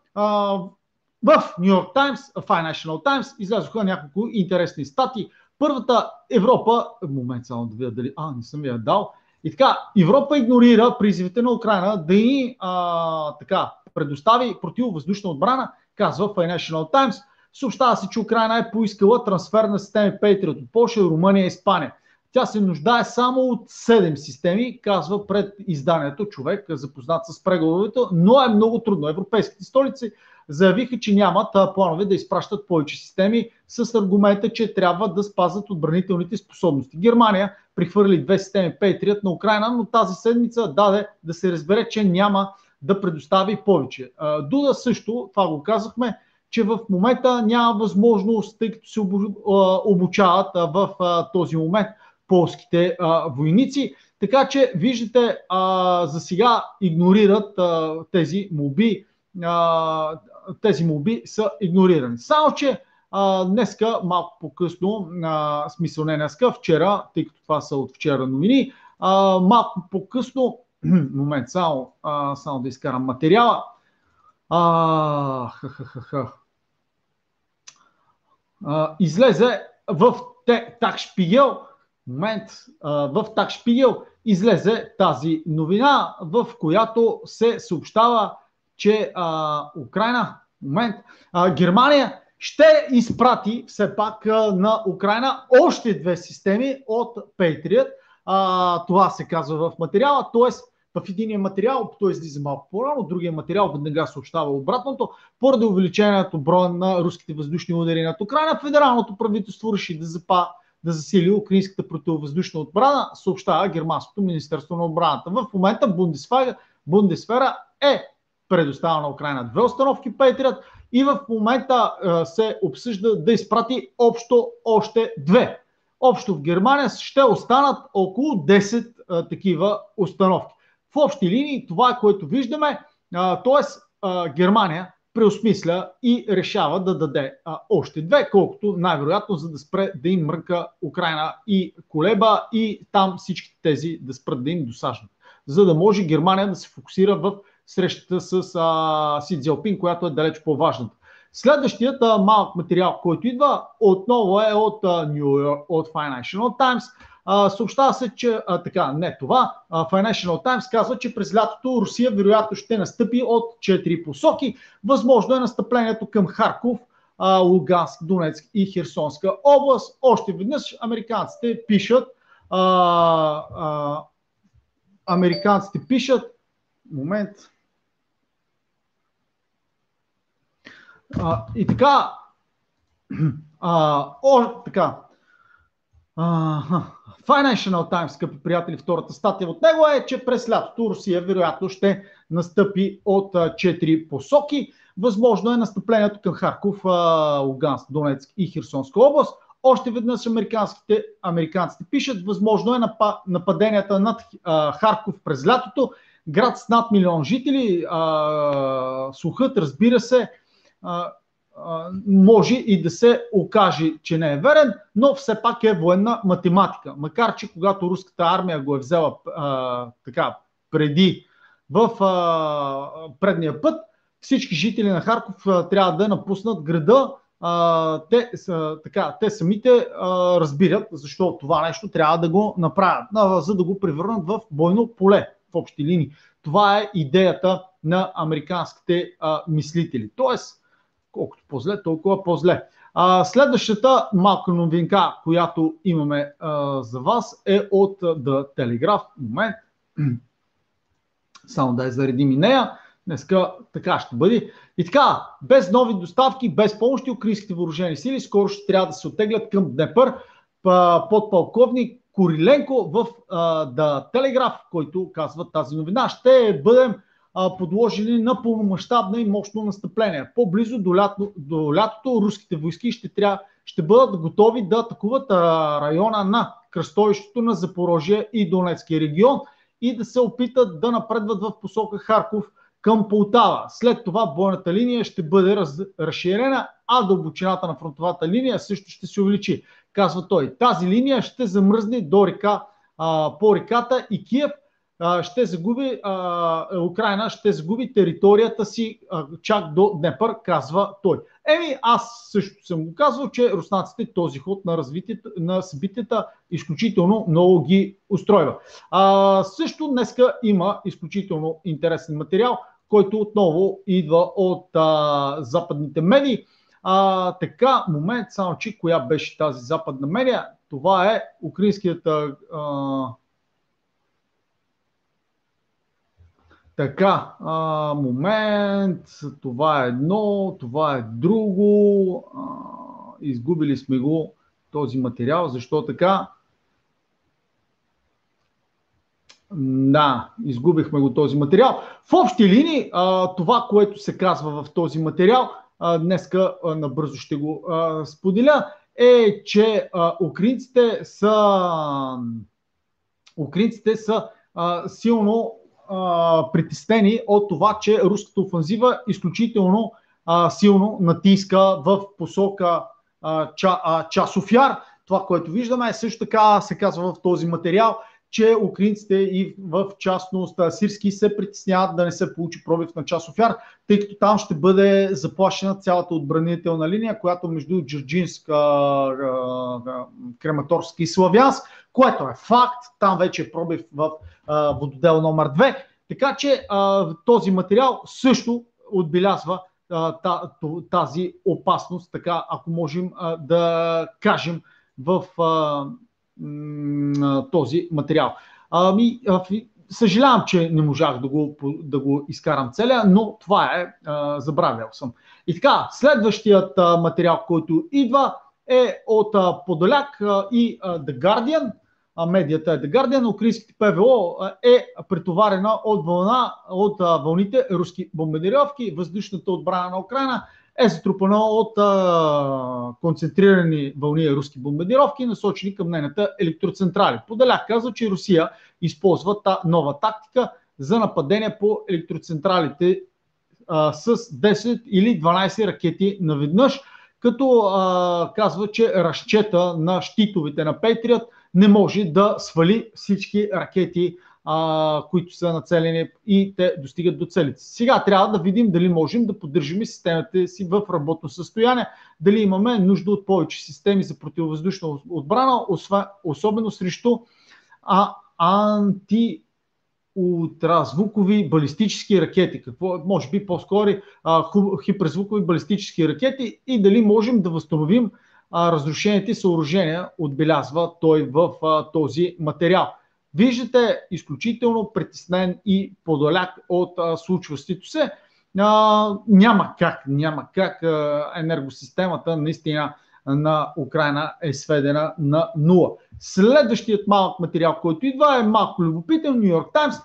в New York Times, Financial Times, излязоха няколко интересни стати. Първата Европа, момент само да видя дали, а, не съм я дал. И така, Европа игнорира призивите на Украина да ни а, така, предостави противовъздушна отбрана, казва Financial Times. Съобщава се, че Украина е поискала трансфер на системи Patriot от Польша, Румъния и Испания. Тя се нуждае само от 7 системи, казва пред изданието човек, запознат с преговорите, но е много трудно. Европейските столици заявиха, че нямат планове да изпращат повече системи с аргумента, че трябва да спазват отбранителните способности. Германия прихвърли две системи Patriot на Украина, но тази седмица даде да се разбере, че няма да предостави повече. Дуда също, това го казахме, че в момента няма възможност, тъй като се обучават в този момент полските войници. Така че, виждате, за сега игнорират тези моби. Тези моби са игнорирани. Само, че днеска, малко по-късно, смисъл не днеска, вчера, тъй като това са от вчера новини, малко по-късно, *clears throat* момент, само, само да изкарам материала, а, ха, ха, ха, ха а, излезе в Такшпигел, момент, а, в Такшпигел излезе тази новина, в която се съобщава, че а, Украина момент. А, Германия ще изпрати все пак на Украина още две системи от Patriot. А, това се казва в материала, т.е. в единия материал, той излиза малко по-рано, другия материал веднага съобщава обратното. Поради увеличението броя на руските въздушни удари над Украина, федералното правителство реши да, запа, да засили украинската противовъздушна отбрана, съобщава Германското министерство на отбраната. В момента Бундесфера, Бундесфера е предоставя на Украина две установки Patriot и в момента се обсъжда да изпрати общо още две. Общо в Германия ще останат около 10 а, такива установки. В общи линии това е което виждаме, т.е. Германия преосмисля и решава да даде а, още две, колкото най-вероятно, за да спре да им мрънка Украина и колеба и там всички тези да спрат да им досаждат. За да може Германия да се фокусира в срещата с а, Си Цзелпин, която е далеч по-важната. Следващият а, малък материал, който идва, отново е от а, New York, от Financial Times. Съобщава се, че а, така, не това. А, Financial Times казва, че през лятото Русия вероятно ще настъпи от 4 посоки. Възможно е настъплението към Харков, а, Луганск, Донецк и Херсонска област. Още веднъж американците пишат а, а, американците пишат момент А, и така, *clears throat* а, о, така, а, Financial Times, скъпи приятели, втората статия от него е, че през лятото Русия вероятно ще настъпи от 4 посоки. Възможно е настъплението към Харков, Луганск, Донецк и Херсонска област. Още веднъж американските, американците пишат, възможно е нападенията над Харков през лятото. Град с над милион жители, слухът, разбира се, може и да се окаже, че не е верен, но все пак е военна математика. Макар, че когато руската армия го е взела а, така преди в а, предния път, всички жители на Харков а, трябва да напуснат града. А, те, а, така, те самите а, разбират защо това нещо трябва да го направят, а, за да го превърнат в бойно поле в общи линии. Това е идеята на американските а, мислители. Тоест, колкото по-зле, толкова по-зле. А, следващата малка новинка, която имаме а, за вас е от The Telegraph. Момент. *clears throat* Само да я заредим и нея. Днеска така ще бъде. И така, без нови доставки, без помощи, украинските въоръжени сили скоро ще трябва да се оттеглят към Днепър. Подполковник Куриленко в uh, The Telegraph, който казва тази новина. Ще бъдем подложени на пълномащабна и мощно настъпление. По-близо до, лято, до лятото руските войски ще, трябва, ще бъдат готови да атакуват района на кръстовището на Запорожие и Донецкия регион и да се опитат да напредват в посока Харков към Полтава. След това бойната линия ще бъде раз, разширена, а дълбочината на фронтовата линия също ще се увеличи. Казва той. Тази линия ще замръзне до река, а, по реката и Киев ще загуби, Украина ще загуби територията си чак до Днепър, казва той. Еми, аз също съм го казвал, че руснаците този ход на развитието на събитията изключително много ги устройва. А, също днеска има изключително интересен материал, който отново идва от а, западните медии. А, така, момент, само че коя беше тази западна медия? Това е украинският а, Така, а, момент, това е едно, това е друго. А, изгубили сме го този материал. Защо така? Да, изгубихме го този материал. В общи линии, а, това, което се казва в този материал, а, днеска а, набързо ще го а, споделя, е, че а, украинците са, украинците са а, силно притеснени от това, че руската офанзива изключително а, силно натиска в посока а, ча, а, Часофяр. Това, което виждаме, е също така се казва в този материал, че украинците и в частност сирски се притесняват да не се получи пробив на Часофяр, тъй като там ще бъде заплашена цялата отбранителна линия, която между Джорджинск, Крематорски и Славянск, което е факт. Там вече е пробив в вододел номер 2. Така че този материал също отбелязва тази опасност, така ако можем да кажем в този материал. Ами, съжалявам, че не можах да го, да го изкарам целия, но това е, забравял съм. И така, следващият материал, който идва е от Подоляк и The Guardian – медията е The Guardian, украинските ПВО е претоварена от, вълна, от вълните руски бомбардировки. Въздушната отбрана на Украина е затрупана от а, концентрирани вълни руски бомбардировки, насочени към нейната електроцентрали. Подаляк казва, че Русия използва та нова тактика за нападение по електроцентралите с 10 или 12 ракети наведнъж, като а, казва, че разчета на щитовете на Петрият не може да свали всички ракети, а, които са нацелени и те достигат до целите. Сега трябва да видим дали можем да поддържаме системите си в работно състояние, дали имаме нужда от повече системи за противовъздушна отбрана, особено срещу а, анти ултразвукови балистически ракети, какво, може би по-скоро хиперзвукови балистически ракети и дали можем да възстановим а, разрушените съоръжения, отбелязва той в а, този материал. Виждате изключително притеснен и подоляк от а, случващото се. А, няма как, няма как а, енергосистемата наистина на Украина е сведена на нула. Следващият малък материал, който идва е малко любопитен. Нью Йорк Таймс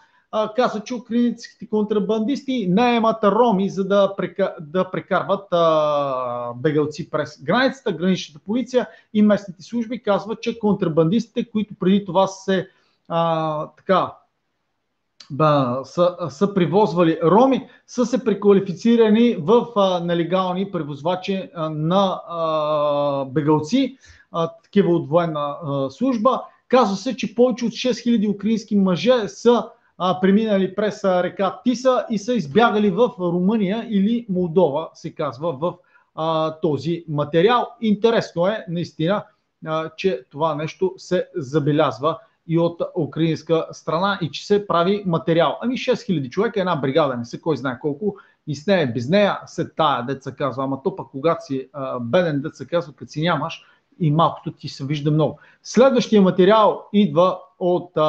каза, че украинските контрабандисти наемат роми, за да, прека, да прекарват а, бегалци през границата. Граничната полиция и местните служби казват, че контрабандистите, които преди това се а, така, да, са, са привозвали роми, са се преквалифицирани в а, нелегални превозвачи а, на а, бегалци, а, такива от военна а, служба. Казва се, че повече от 6000 украински мъже са а, преминали през река Тиса и са избягали в Румъния или Молдова, се казва в а, този материал. Интересно е наистина, а, че това нещо се забелязва и от украинска страна и че се прави материал. Ами 6000 човека, една бригада, не се кой знае колко, и с нея, без нея, се тая, деца казва, ама то пък когато си а, беден, деца казва, като си нямаш, и малкото ти се вижда много. Следващия материал идва от а,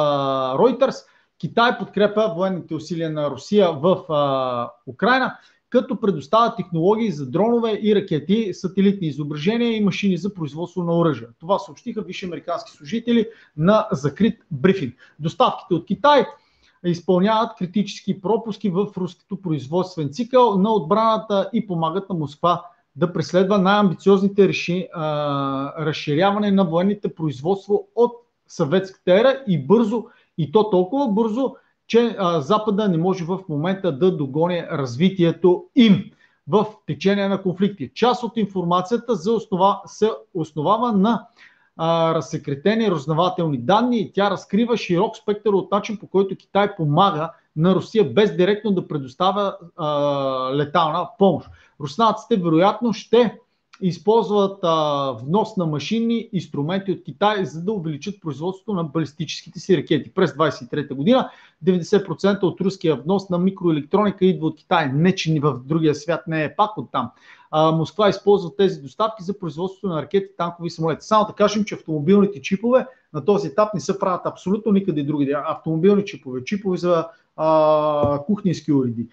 Reuters – Китай подкрепя военните усилия на Русия в а, Украина, като предоставя технологии за дронове и ракети, сателитни изображения и машини за производство на оръжия. Това съобщиха висши американски служители на закрит брифинг. Доставките от Китай изпълняват критически пропуски в руското производствен цикъл на отбраната и помагат на Москва да преследва най-амбициозните реши, а, разширяване на военните производство от съветската ера и бързо и то толкова бързо, че а, Запада не може в момента да догони развитието им в течение на конфликти. Част от информацията за основа, се основава на а, разсекретени разнователни данни и тя разкрива широк спектър от начин по който Китай помага на Русия без директно да предоставя а, летална помощ. Руснаците вероятно ще използват а, внос на машинни инструменти от Китай, за да увеличат производството на балистическите си ракети. През 23 година 90% от руския внос на микроелектроника идва от Китай. Не, че в другия свят не е пак от там. А, Москва използва тези доставки за производството на ракети, танкови самолети. Само да кажем, че автомобилните чипове на този етап не се правят абсолютно никъде други. Автомобилни чипове, чипове за а, кухненски уреди,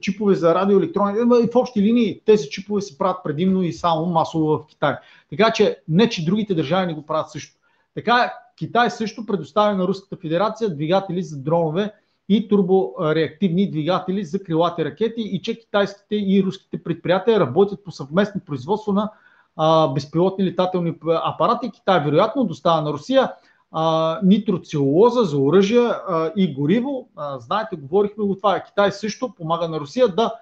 чипове за радиоелектроника. В общи линии тези чипове се правят предимно и само масово в Китай. Така че не, че другите държави не го правят също. Така Китай също предоставя на Руската федерация двигатели за дронове и турбореактивни двигатели за крилати ракети и че китайските и руските предприятия работят по съвместно производство на а, безпилотни летателни апарати. Китай вероятно доставя на Русия а, нитроцелулоза за оръжие и гориво. Знаете, говорихме го това. Китай също помага на Русия да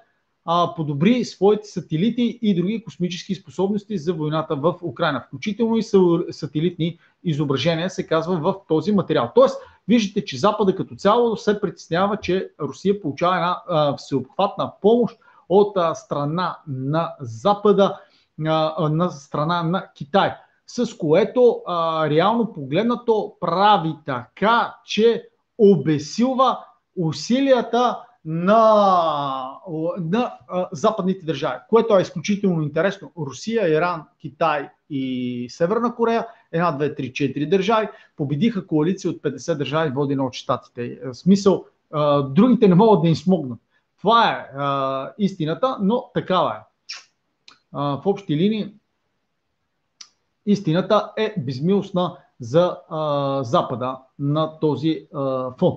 подобри своите сателити и други космически способности за войната в Украина. Включително и сателитни изображения се казва в този материал. Тоест, виждате, че Запада като цяло се притеснява, че Русия получава една всеобхватна помощ от страна на Запада, на страна на Китай с което а, реално погледнато прави така, че обесилва усилията на, на а, западните държави, което е изключително интересно. Русия, Иран, Китай и Северна Корея, една, две, три, четири държави, победиха коалиция от 50 държави, водена от щатите. В смисъл, а, другите не могат да им смогнат. Това е а, истината, но такава е. А, в общи линии, истината е безмилостна за а, Запада на този а, фон.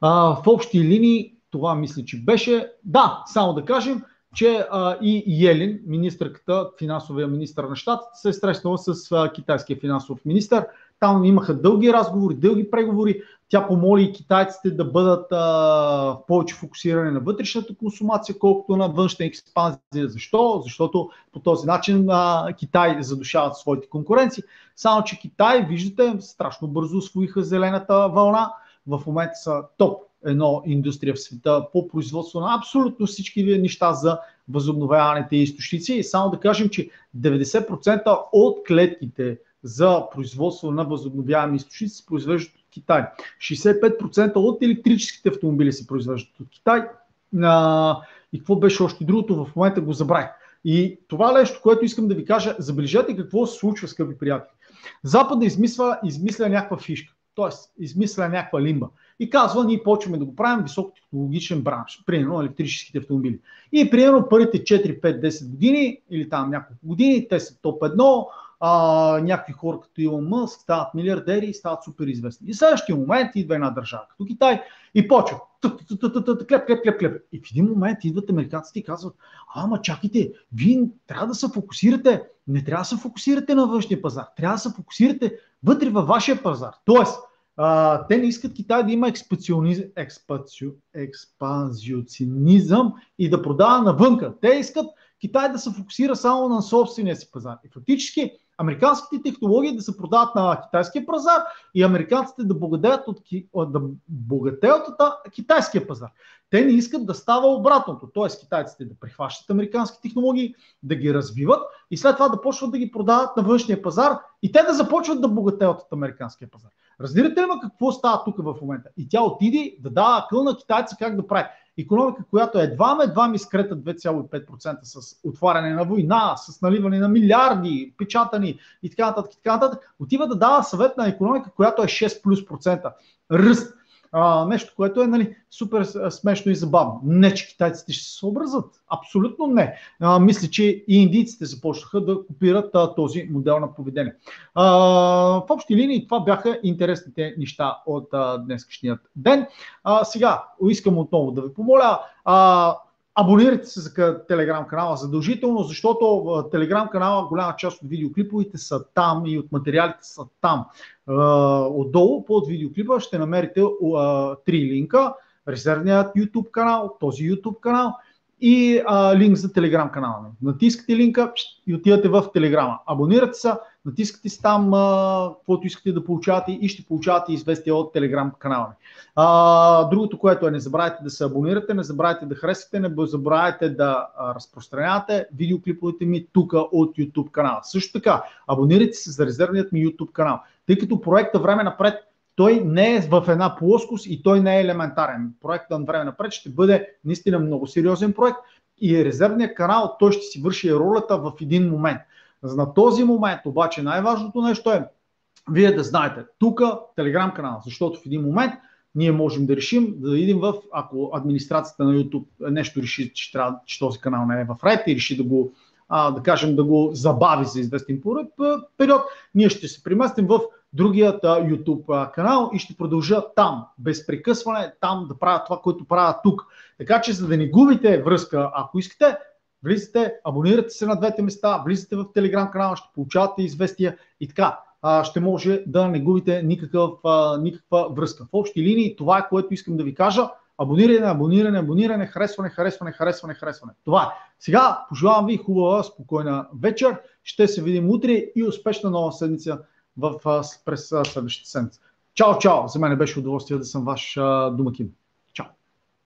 А, в общи линии това мисля, че беше. Да, само да кажем, че а, и Елин, министърката, финансовия министр на щатите, се е срещнала с а, китайския финансов министр. Там имаха дълги разговори, дълги преговори. Тя помоли китайците да бъдат а, повече фокусирани на вътрешната консумация, колкото на външна експанзия. Защо? Защото по този начин а, Китай задушават своите конкуренции. Само, че Китай, виждате, страшно бързо освоиха зелената вълна. В момента са топ едно индустрия в света по производство на абсолютно всички неща за възобновяемите източници. И само да кажем, че 90% от клетките за производство на възобновяеми източници се произвеждат Китай. 65% от електрическите автомобили се произвеждат от Китай. И какво беше още другото, в момента го забравих. И това нещо, което искам да ви кажа, забележете какво се случва, скъпи приятели. Запада измисля, измисля някаква фишка, т.е. измисля някаква лимба и казва, ние почваме да го правим високотехнологичен бранш, примерно електрическите автомобили. И примерно първите 4, 5, 10 години или там няколко години, те са топ 1, а, някакви хора като Илон Мъск стават милиардери и стават супер известни. И следващия момент идва една държава като Китай и почва клеп, клеп, клеп, клеп. И в един момент идват американците и казват, ама чакайте, вие трябва да се фокусирате, не трябва да се фокусирате на външния пазар, трябва да се фокусирате вътре във вашия пазар. Тоест, а, те не искат Китай да има експанзионизъм и да продава навънка. Те искат Китай да се фокусира само на собствения си пазар. И фактически американските технологии да се продават на китайския пазар и американците да богатеят от, да богатеят от китайския пазар. Те не искат да става обратното, т.е. китайците да прихващат американски технологии, да ги развиват и след това да почват да ги продават на външния пазар и те да започват да богатеят от американския пазар. Разбирате ли какво става тук в момента? И тя отиде да дава къл на китайца как да прави. Економика, която едва ме едва ми скрета 2,5% с отваряне на война, с наливане на милиарди, печатани и така нататък, и така нататък, отива да дава съвет на економика, която е 6 плюс процента. Ръст а, нещо, което е нали, супер смешно и забавно. Не, че китайците ще се съобразят. Абсолютно не. А, мисля, че и индийците започнаха да копират а, този модел на поведение. А, в общи линии това бяха интересните неща от а, днескашният ден. А, сега искам отново да ви помоля. А, Абонирайте се за телеграм канала задължително, защото в телеграм канала голяма част от видеоклиповете са там и от материалите са там. Отдолу под видеоклипа ще намерите три линка. Резервният YouTube канал, този YouTube канал и линк за телеграм канала. Натискате линка и отивате в телеграма. Абонирате се, натискате си там каквото искате да получавате и ще получавате известия от телеграм канала. А, другото, което е, не забравяйте да се абонирате, не забравяйте да харесате, не забравяйте да разпространявате видеоклиповете ми тук от YouTube канала. Също така, абонирайте се за резервният ми YouTube канал, тъй като проекта време напред той не е в една плоскост и той не е елементарен. Проектът на време напред ще бъде наистина много сериозен проект и резервният канал той ще си върши ролята в един момент. На този момент обаче най-важното нещо е вие да знаете тук телеграм канал, защото в един момент ние можем да решим да видим в, ако администрацията на YouTube нещо реши, че, трябва, че този канал не е в ред и реши да го, а, да кажем, да го забави за известен период, ние ще се преместим в другият YouTube канал и ще продължа там, без прекъсване, там да правя това, което правя тук. Така че, за да не губите връзка, ако искате, влизате, абонирате се на двете места, влизате в Telegram канала, ще получавате известия и така ще може да не губите никакъв, никаква връзка. В общи линии това е което искам да ви кажа. Абониране, абониране, абониране, харесване, харесване, харесване, харесване. Това е. Сега пожелавам ви хубава, спокойна вечер. Ще се видим утре и успешна нова седмица в, през следващата седмица. Чао, чао! За мен беше удоволствие да съм ваш домакин.